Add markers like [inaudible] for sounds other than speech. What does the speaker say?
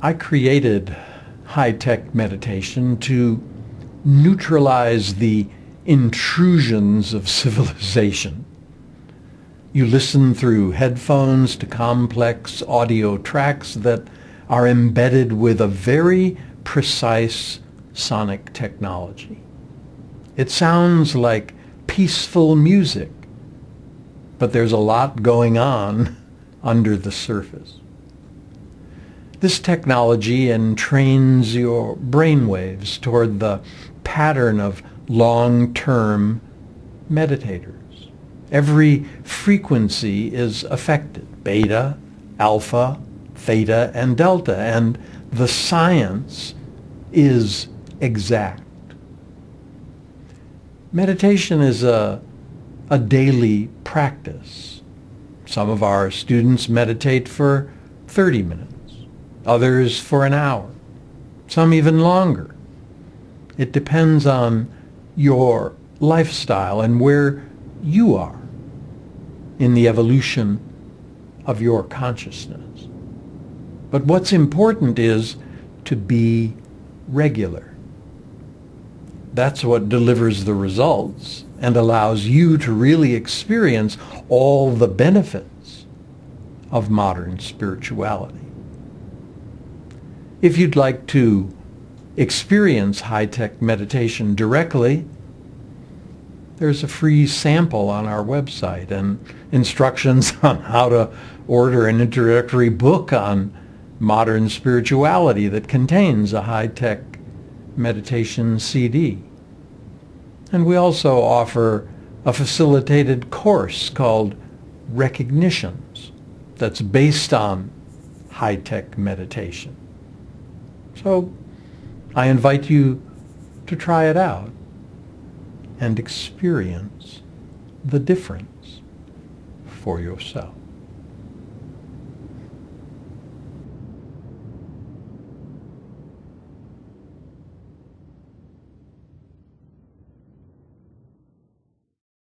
I created high-tech meditation to neutralize the intrusions of [laughs] civilization. You listen through headphones to complex audio tracks that are embedded with a very precise sonic technology. It sounds like peaceful music, but there's a lot going on [laughs] under the surface. This technology entrains your brainwaves toward the pattern of long-term meditators. Every frequency is affected, beta, alpha, theta, and delta, and the science is exact. Meditation is a, a daily practice. Some of our students meditate for 30 minutes others for an hour, some even longer. It depends on your lifestyle and where you are in the evolution of your consciousness. But what's important is to be regular. That's what delivers the results and allows you to really experience all the benefits of modern spirituality. If you'd like to experience high-tech meditation directly, there's a free sample on our website and instructions [laughs] on how to order an introductory book on modern spirituality that contains a high-tech meditation CD. And we also offer a facilitated course called Recognitions that's based on high-tech meditation. So I invite you to try it out and experience the difference for yourself.